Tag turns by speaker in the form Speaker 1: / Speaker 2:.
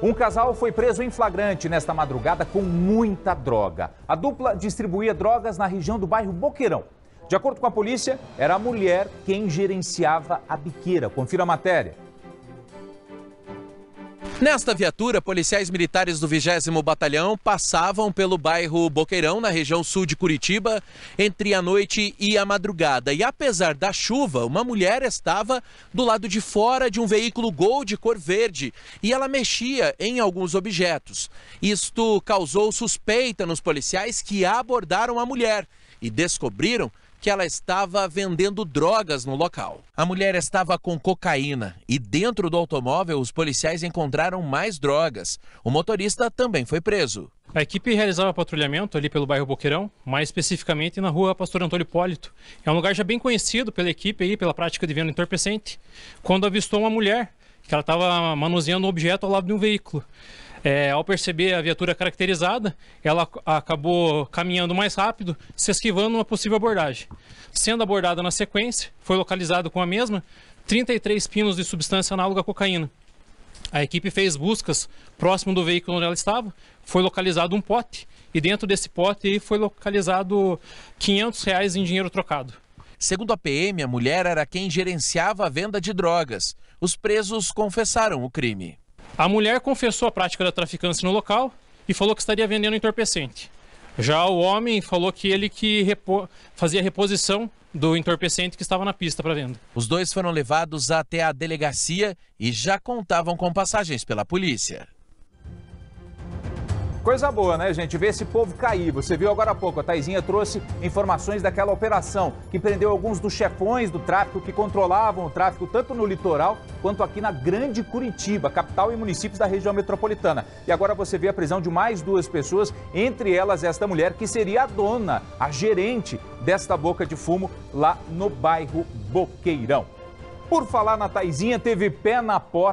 Speaker 1: Um casal foi preso em flagrante nesta madrugada com muita droga. A dupla distribuía drogas na região do bairro Boqueirão. De acordo com a polícia, era a mulher quem gerenciava a biqueira. Confira a matéria.
Speaker 2: Nesta viatura, policiais militares do 20 Batalhão passavam pelo bairro Boqueirão, na região sul de Curitiba, entre a noite e a madrugada. E apesar da chuva, uma mulher estava do lado de fora de um veículo Gol de cor verde e ela mexia em alguns objetos. Isto causou suspeita nos policiais que abordaram a mulher e descobriram que ela estava vendendo drogas no local. A mulher estava com cocaína e dentro do automóvel os policiais encontraram mais drogas. O motorista também foi preso.
Speaker 3: A equipe realizava patrulhamento ali pelo bairro Boqueirão, mais especificamente na rua Pastor Antônio Hipólito. É um lugar já bem conhecido pela equipe aí, pela prática de venda entorpecente, quando avistou uma mulher que ela estava manuseando um objeto ao lado de um veículo. É, ao perceber a viatura caracterizada, ela acabou caminhando mais rápido, se esquivando uma possível abordagem. Sendo abordada na sequência, foi localizado com a mesma 33 pinos de substância análoga à cocaína. A equipe fez buscas próximo do veículo onde ela estava, foi localizado um pote e dentro desse pote foi localizado 500 reais em dinheiro trocado.
Speaker 2: Segundo a PM, a mulher era quem gerenciava a venda de drogas. Os presos confessaram o crime.
Speaker 3: A mulher confessou a prática da traficância no local e falou que estaria vendendo entorpecente. Já o homem falou que ele que repo... fazia reposição do entorpecente que estava na pista para venda.
Speaker 2: Os dois foram levados até a delegacia e já contavam com passagens pela polícia.
Speaker 1: Coisa boa, né, gente? Ver esse povo cair. Você viu agora há pouco, a Taizinha trouxe informações daquela operação que prendeu alguns dos chefões do tráfico que controlavam o tráfico tanto no litoral quanto aqui na Grande Curitiba, capital e municípios da região metropolitana. E agora você vê a prisão de mais duas pessoas, entre elas esta mulher que seria a dona, a gerente desta boca de fumo lá no bairro Boqueirão. Por falar na Taizinha, teve pé na porta.